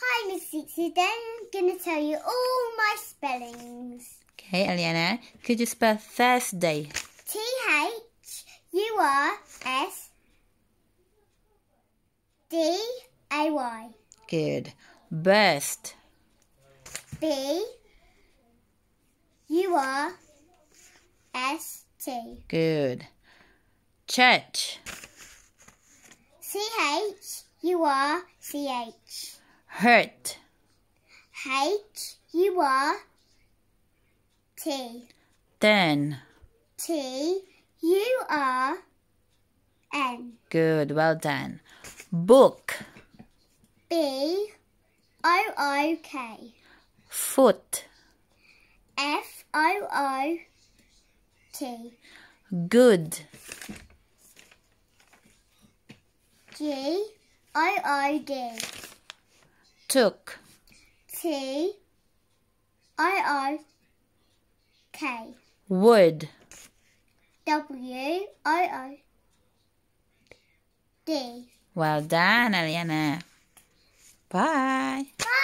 Hi, Miss Dixie. Then I'm going to tell you all my spellings. Okay, Eliana, could you spell Thursday? T H U R S D A Y. Good. Burst. B U R S T. Good. Church. C H U R C H. Hurt. H U R T. Turn. T U R N. Good. Well done. Book. B O O K. Foot. F O O T. Good. G O O D. Took. T I O K. Wood. W O O D. Well done, Eliana. Bye. Bye.